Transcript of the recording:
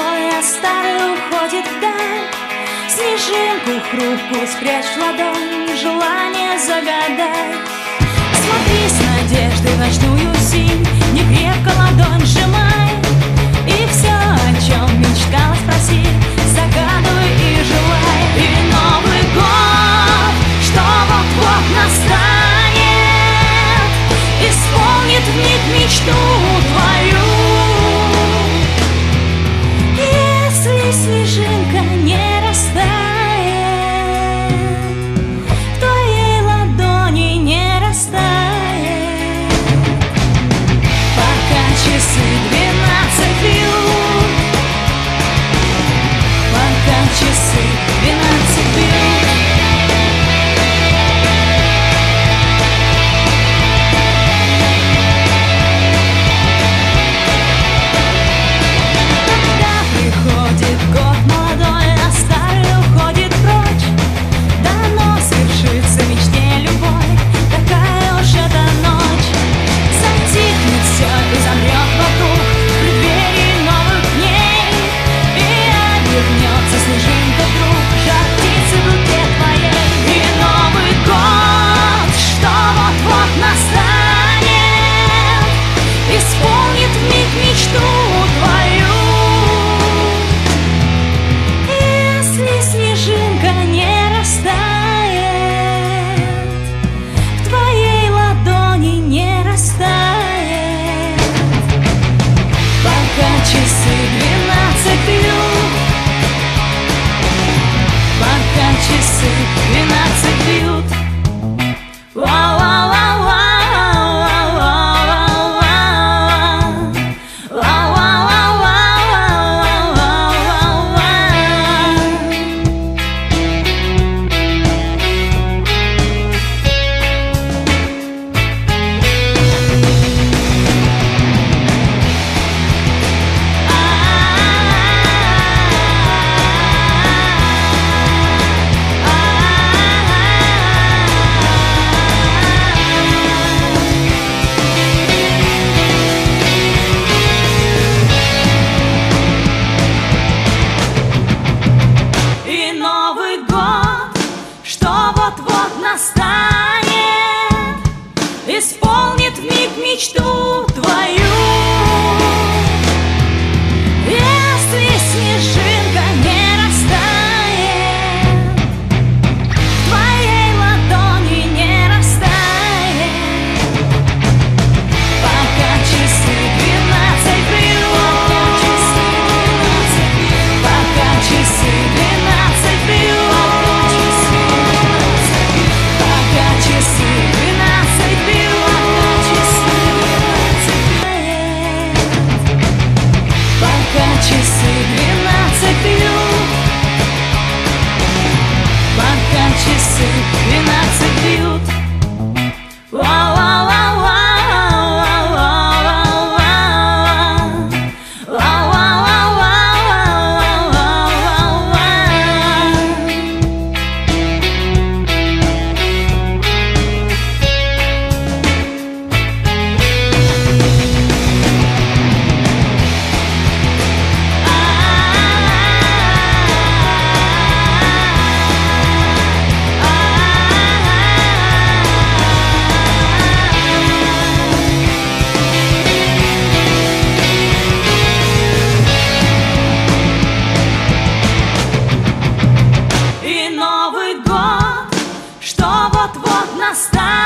Героя старый уходит вдаль Снежинку хрупкую спрячь в ладонь Желание загадай Смотри с надеждой в ночную синь Не крепко ладонь сжимай. И все, о чем мечтал, спроси Загадывай и желай. И Новый год, что вот-вот настанет Исполнит в миг мечту твою. мечтой. stop.